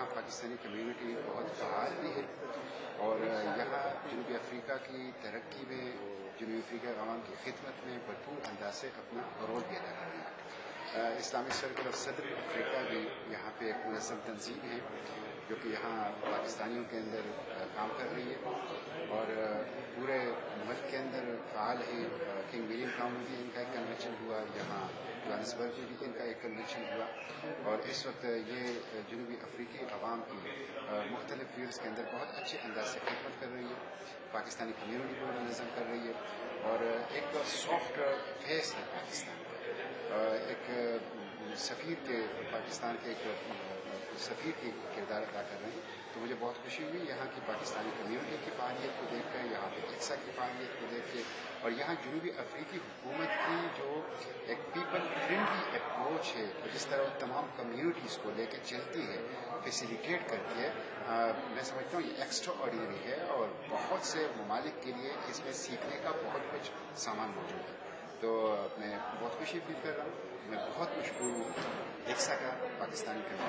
یہاں پاکستانی کمیونٹی بہت فعال بھی ہے اور یہاں جنوبی افریقہ کی ترقی میں، جنوبی افریقہ عوام کی خدمت میں بھرپور انداز سے اپنا رول بھی ادا کر ہے۔ اسلامی سرکل آف صدر افریقہ بھی یہاں پہ ایک منظم تنظیم ہے، جو کہ یہاں پاکستانیوں کے اندر کام کر رہی ہے اور پورے ملک کے اندر فعال ہے۔ کنگ ولیم ٹاؤن میں بھی ان کا ایک کنوینشن ہوا، یہاں جوانسبرگ میں بھی جی ان کا ایک کنوینشن ہوا اور اس وقت یہ جنوبی افریقی عوام کی مختلف فیلڈس کے اندر بہت اچھے انداز سے خدمت کر رہی ہے، پاکستانی کمیونٹی کو نظم کر رہی ہے اور ایک سافٹ فیس ہے پاکستان۔ ایک سفیر کے، پاکستان کے ایک سفیر کی کردار ادا کر رہے ہیں۔ تو مجھے بہت خوشی ہوئی یہاں کی پاکستانی کمیونٹی کی فعالیت کو دیکھ کر، یہاں پہ اقسا کی فعالیت کو دیکھ کے اور یہاں جنوبی افریقی حکومت کی جو ایک پیپل فرینڈلی اپروچ ہے جس طرح وہ تمام کمیونٹیز کو لے کے چلتی ہے فیسیلیٹیٹ کرتی ہے میں سمجھتا ہوں یہ ایکسٹرا آرڈینری ہے اور بہت سے ممالک کے لیے اس میں سیکھنے کا بہت کچھ سامان موجود ہے۔ تو میں بہت خوشی فیل کر رہا ہوں، میں بہت مشکور ہوں ایکسا کا پاکستانی کمیونٹی